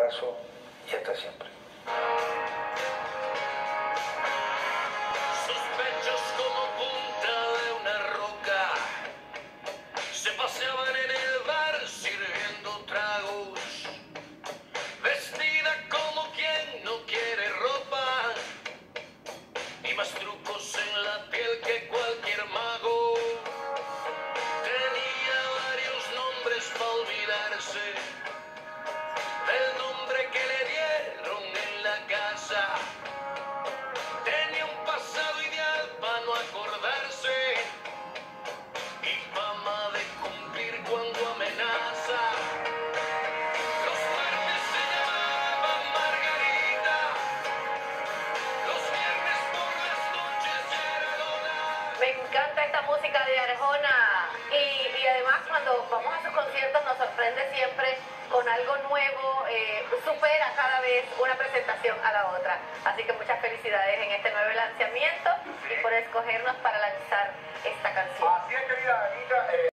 abrazo y hasta siempre. Sus pechos como punta de una roca se paseaban en el bar sirviendo tragos. Vestida como quien no quiere ropa y más trucos en la piel que cualquier mago. Tenía varios nombres para olvidarse Encanta esta música de Arjona y, y además cuando vamos a sus conciertos nos sorprende siempre con algo nuevo, eh, supera cada vez una presentación a la otra. Así que muchas felicidades en este nuevo lanzamiento y por escogernos para.